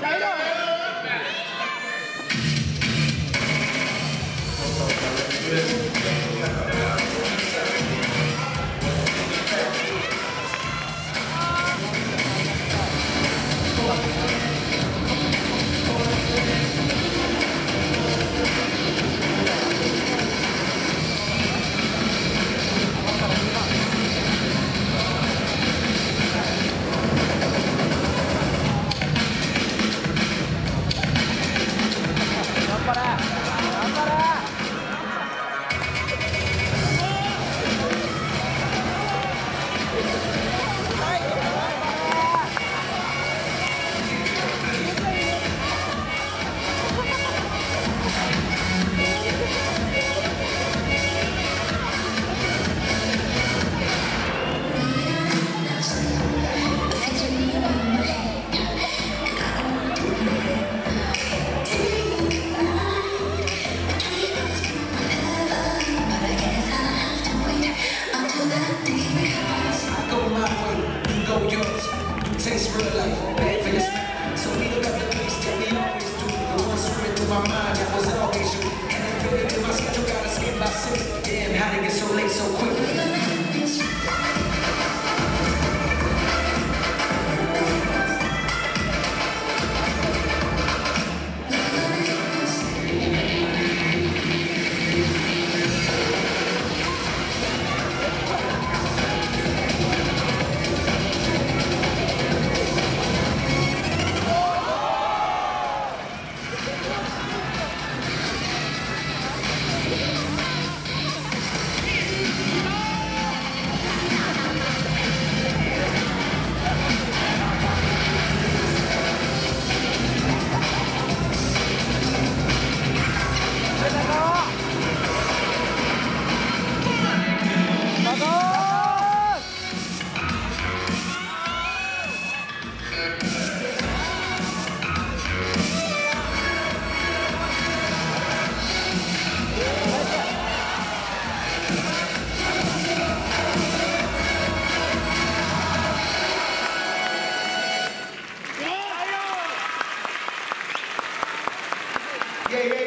cháy rồi. I go yours. You taste real life, bad for your. So we don't got the peace that we Yay, yay.